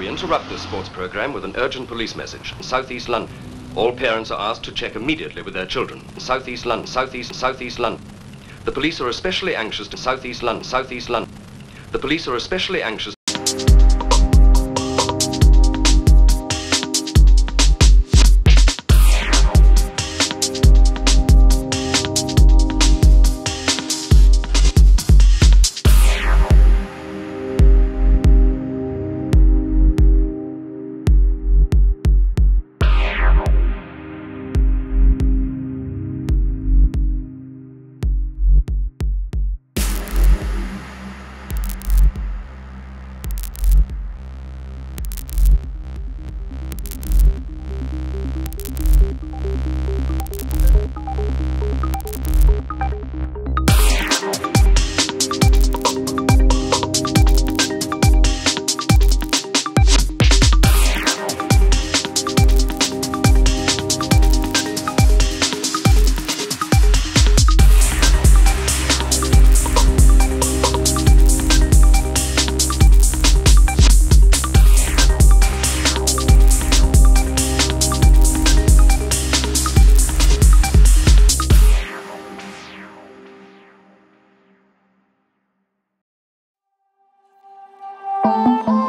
We interrupt this sports program with an urgent police message. Southeast London. All parents are asked to check immediately with their children. Southeast London, Southeast, Southeast London. The police are especially anxious to Southeast London, Southeast London. The police are especially anxious. Música